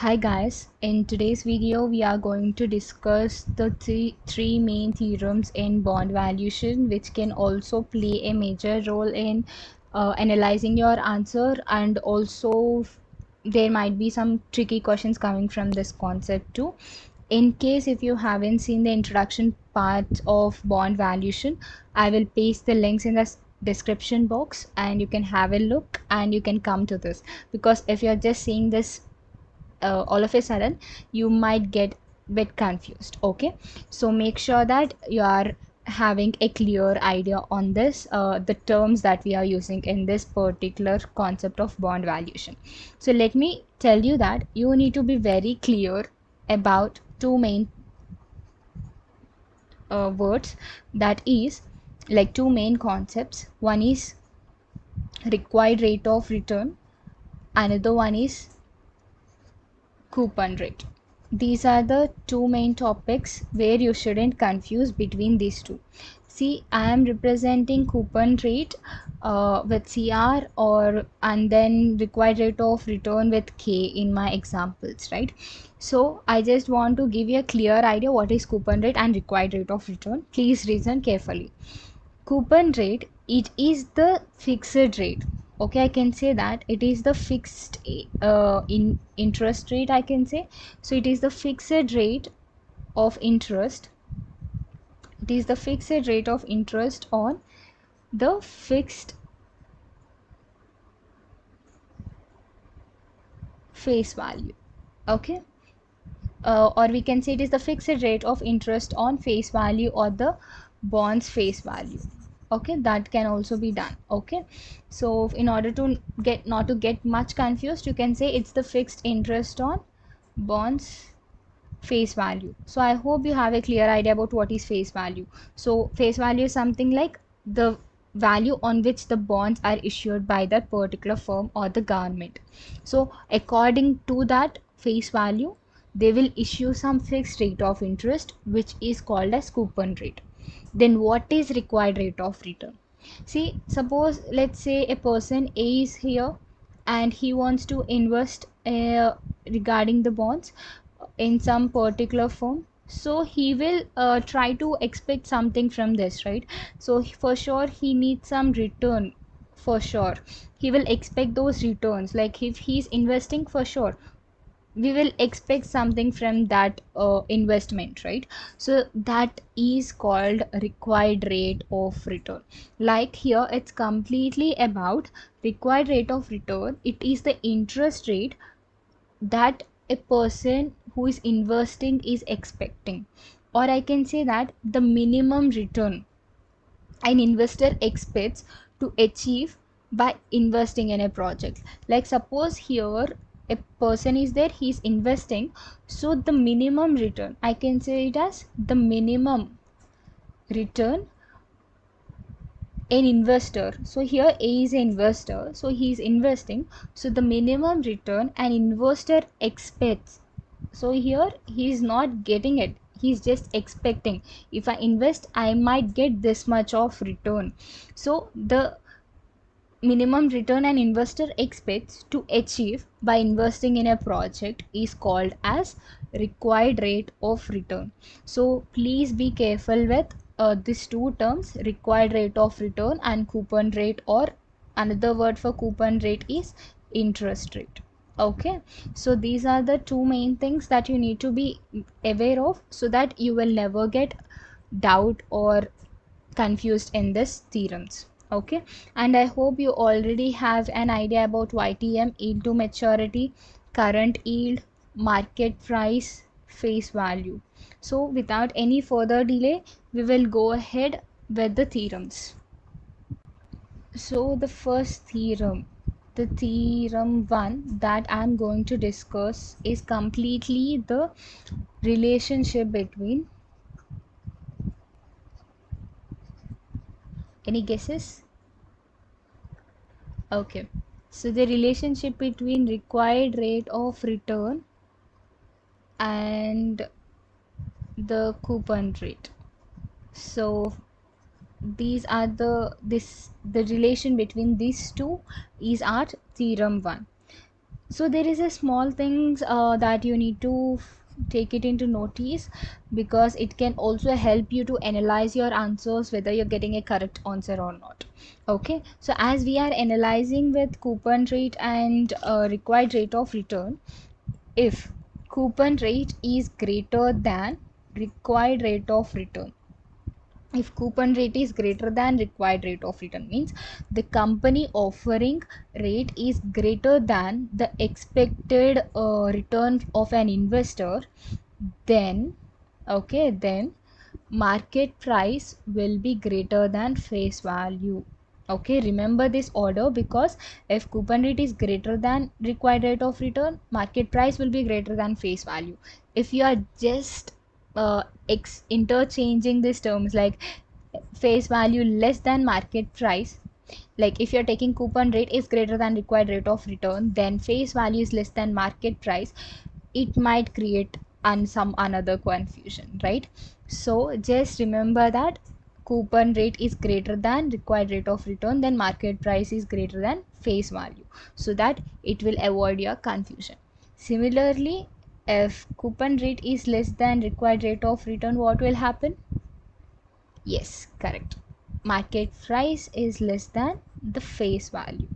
Hi guys, in today's video we are going to discuss the three, three main theorems in bond valuation which can also play a major role in uh, analyzing your answer and also there might be some tricky questions coming from this concept too. In case if you haven't seen the introduction part of bond valuation, I will paste the links in the description box and you can have a look and you can come to this because if you're just seeing this uh, all of a sudden you might get bit confused okay? So make sure that you are having a clear idea on this uh, the terms that we are using in this particular concept of bond valuation. So let me tell you that you need to be very clear about two main uh, words. That is like two main concepts. One is required rate of return. Another one is coupon rate. These are the two main topics where you shouldn't confuse between these two. See i am representing coupon rate uh, with cr or and then required rate of return with k in my examples right? So i just want to give you a clear idea what is coupon rate and required rate of return. Please reason carefully. Coupon rate it is the fixed rate okay i can say that it is the fixed uh, in interest rate i can say. So it is the fixed rate of interest. It is the fixed rate of interest on the fixed face value. Okay? Uh, or we can say it is the fixed rate of interest on face value or the bonds face value okay that can also be done. Okay so in order to get not to get much confused you can say it's the fixed interest on bonds face value. So i hope you have a clear idea about what is face value. So face value is something like the value on which the bonds are issued by that particular firm or the government. So according to that face value they will issue some fixed rate of interest which is called as coupon rate then what is required rate of return? See suppose let's say a person a is here and he wants to invest uh, regarding the bonds in some particular firm. So he will uh, try to expect something from this right? So for sure he needs some return for sure. He will expect those returns. Like if he's investing for sure we will expect something from that uh, investment right? So that is called required rate of return. Like here it's completely about required rate of return. It is the interest rate that a person who is investing is expecting. Or i can say that the minimum return an investor expects to achieve by investing in a project. Like suppose here a person is there he is investing. So the minimum return i can say it as the minimum return an investor. So here a is an investor so he is investing. So the minimum return an investor expects. So here he is not getting it he's just expecting. If i invest i might get this much of return. So the minimum return an investor expects to achieve by investing in a project is called as required rate of return. So please be careful with uh, these two terms required rate of return and coupon rate or another word for coupon rate is interest rate. Okay? So these are the two main things that you need to be aware of so that you will never get doubt or confused in this theorems okay? And i hope you already have an idea about ytm yield to maturity current yield market price face value. So without any further delay we will go ahead with the theorems. So the first theorem the theorem 1 that i'm going to discuss is completely the relationship between any guesses? Okay. So the relationship between required rate of return and the coupon rate. So these are the this the relation between these two is our theorem 1 so there is a small things uh, that you need to take it into notice because it can also help you to analyze your answers whether you're getting a correct answer or not. Okay? So as we are analyzing with coupon rate and uh, required rate of return if coupon rate is greater than required rate of return if coupon rate is greater than required rate of return means the company offering rate is greater than the expected uh, return of an investor then okay then market price will be greater than face value. Okay remember this order because if coupon rate is greater than required rate of return market price will be greater than face value. If you are just uh, ex- interchanging these terms like face value less than market price. Like if you're taking coupon rate is greater than required rate of return then face value is less than market price. It might create and some another confusion right? So just remember that coupon rate is greater than required rate of return then market price is greater than face value. So that it will avoid your confusion. Similarly if coupon rate is less than required rate of return what will happen? Yes correct. Market price is less than the face value.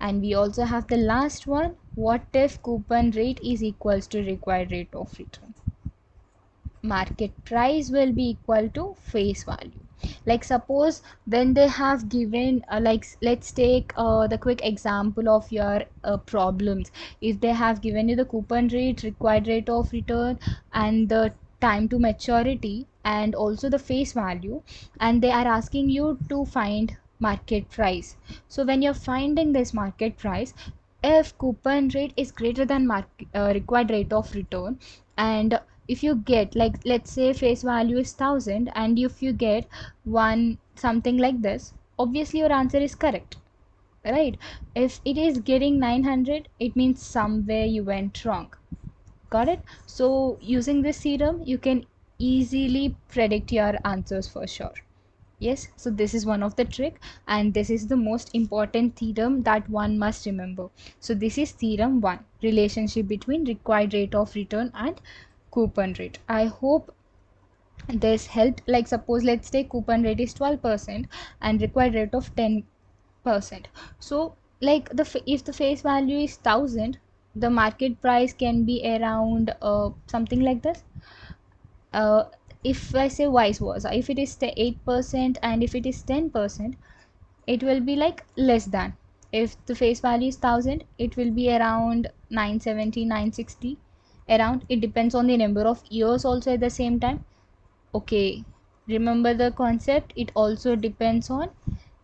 And we also have the last one. What if coupon rate is equals to required rate of return? Market price will be equal to face value like suppose when they have given uh, like let's take uh, the quick example of your uh, problems. If they have given you the coupon rate required rate of return and the time to maturity and also the face value and they are asking you to find market price. So when you're finding this market price if coupon rate is greater than market uh, required rate of return and if you get like let's say face value is 1000 and if you get one something like this obviously your answer is correct right? If it is getting 900 it means somewhere you went wrong. Got it? So using this theorem you can easily predict your answers for sure. Yes? So this is one of the trick and this is the most important theorem that one must remember. So this is theorem 1 relationship between required rate of return and coupon rate. I hope this helped. Like suppose let's say coupon rate is 12% and required rate of 10% so like the if the face value is 1000 the market price can be around uh, something like this. Uh, if i say vice versa if it is 8% and if it is 10% it will be like less than. If the face value is 1000 it will be around 970 960 around. It depends on the number of years also at the same time. Okay remember the concept. It also depends on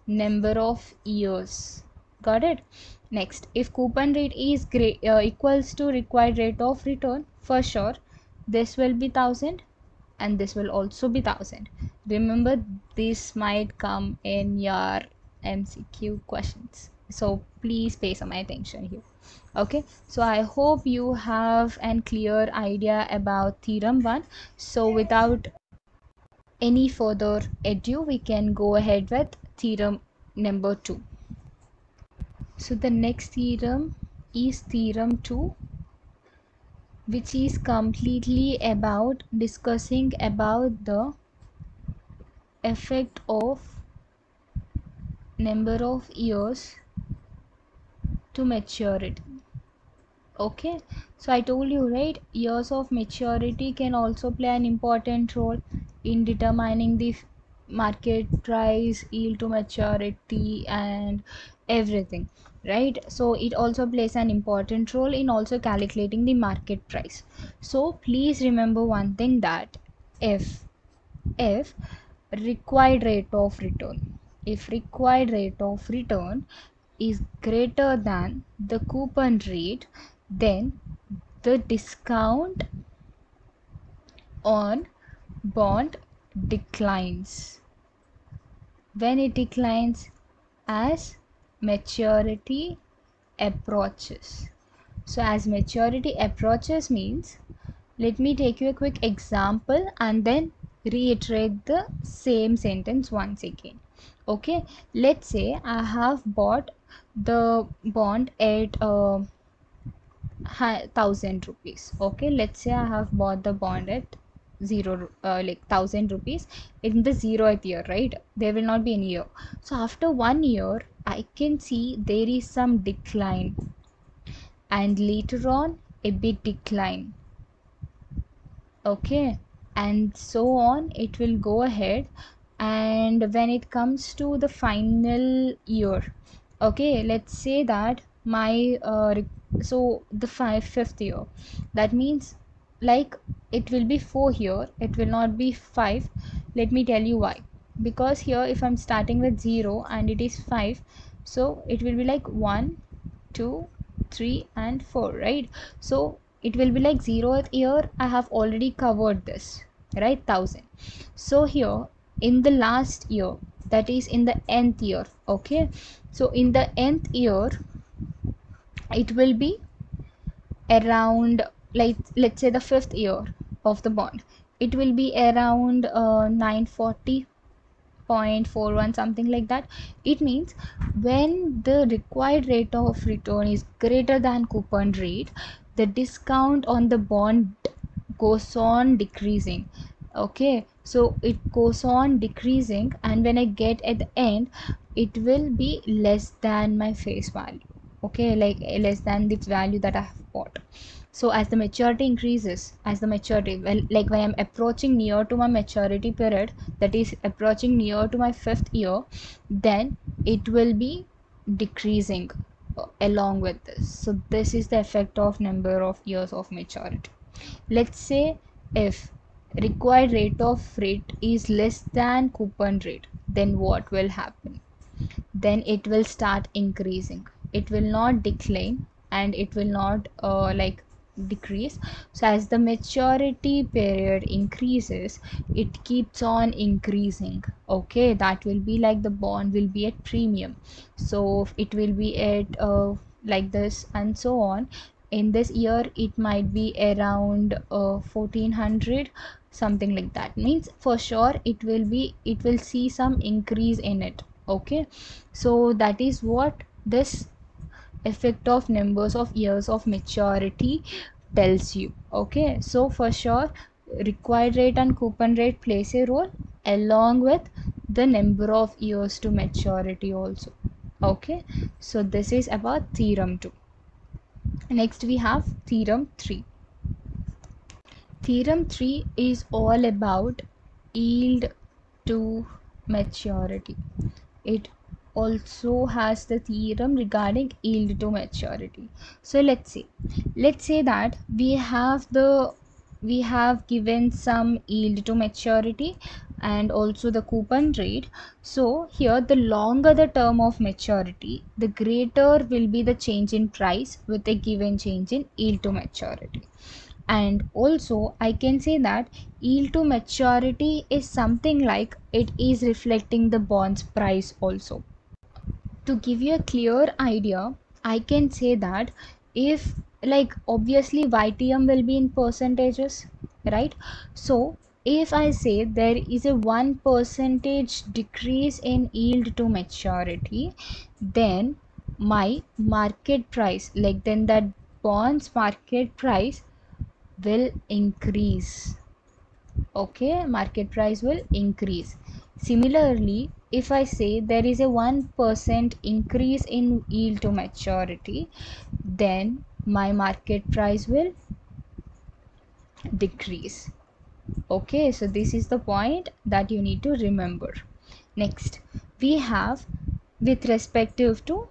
number of years. Got it? Next if coupon rate is great uh, equals to required rate of return for sure this will be 1000 and this will also be 1000 remember this might come in your mcq questions so please pay some attention here. Okay? So i hope you have an clear idea about theorem 1 so without any further ado we can go ahead with theorem number 2 so the next theorem is theorem 2 which is completely about discussing about the effect of number of years to maturity. Okay? So i told you right? Years of maturity can also play an important role in determining the market price yield to maturity and everything right? So it also plays an important role in also calculating the market price. So please remember one thing that if if required rate of return. If required rate of return is greater than the coupon rate then the discount on bond declines. When it declines as maturity approaches. So as maturity approaches means let me take you a quick example and then reiterate the same sentence once again okay let's say i have bought the bond at uh, thousand rupees. Okay let's say i have bought the bond at zero uh, like thousand rupees. In the zeroth year right? There will not be any year. So after one year i can see there is some decline. And later on a bit decline. Okay and so on it will go ahead and when it comes to the final year okay let's say that my uh, so the five fifth year that means like it will be 4 here it will not be 5 let me tell you why. Because here if i'm starting with 0 and it is 5 so it will be like 1 2 3 and 4 right? So it will be like 0th year i have already covered this right 1000 so here in the last year that is in the nth year okay? So in the nth year it will be around like let's say the fifth year of the bond it will be around uh, 940.41 something like that. It means when the required rate of return is greater than coupon rate the discount on the bond goes on decreasing okay so it goes on decreasing and when i get at the end it will be less than my face value. Okay like less than the value that i have bought. So as the maturity increases as the maturity well like when i'm approaching near to my maturity period that is approaching near to my fifth year then it will be decreasing uh, along with this. So this is the effect of number of years of maturity. Let's say if required rate of rate is less than coupon rate then what will happen? Then it will start increasing. It will not decline and it will not uh, like decrease. So as the maturity period increases it keeps on increasing okay? That will be like the bond will be at premium. So it will be at uh, like this and so on in this year it might be around uh, 1400 something like that. Means for sure it will be it will see some increase in it. Okay? So that is what this effect of numbers of years of maturity tells you. Okay? So for sure required rate and coupon rate plays a role along with the number of years to maturity also. Okay? So this is about theorem 2 next we have theorem 3 theorem 3 is all about yield to maturity. It also has the theorem regarding yield to maturity. So let's say let's say that we have the we have given some yield to maturity and also the coupon rate. So here the longer the term of maturity the greater will be the change in price with a given change in yield to maturity. And also i can say that yield to maturity is something like it is reflecting the bonds price also. To give you a clear idea i can say that if like obviously ytm will be in percentages right? So if i say there is a 1 percentage decrease in yield to maturity then my market price like then that bonds market price will increase. Okay market price will increase. Similarly if i say there is a 1% increase in yield to maturity then my market price will decrease okay so this is the point that you need to remember. Next we have with respective to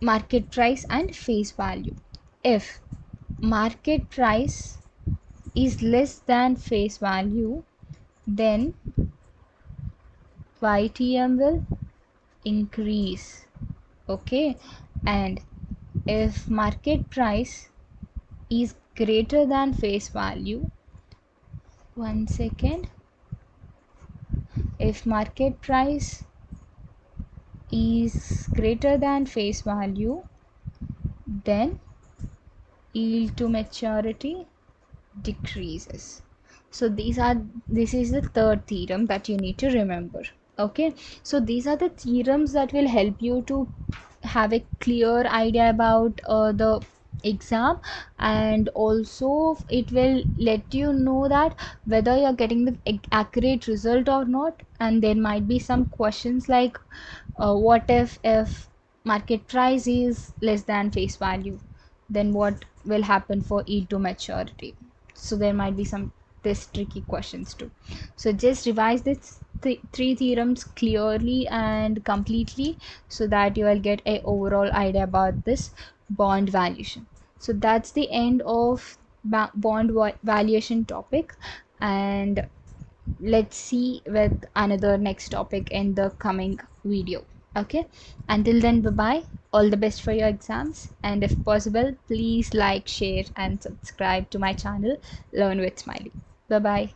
market price and face value. If market price is less than face value then YTM will increase. Okay and if market price is greater than face value one second. If market price is greater than face value then yield to maturity decreases. So these are this is the third theorem that you need to remember. Okay? So these are the theorems that will help you to have a clear idea about uh, the exam and also it will let you know that whether you're getting the accurate result or not. And there might be some questions like uh, what if if market price is less than face value then what will happen for e to maturity? So there might be some this tricky questions too. So just revise this th- three theorems clearly and completely so that you will get a overall idea about this bond valuation. So that's the end of bond valuation topic. And let's see with another next topic in the coming video. Okay? Until then bye bye all the best for your exams. And if possible please like share and subscribe to my channel. Learn with Smily. Bye bye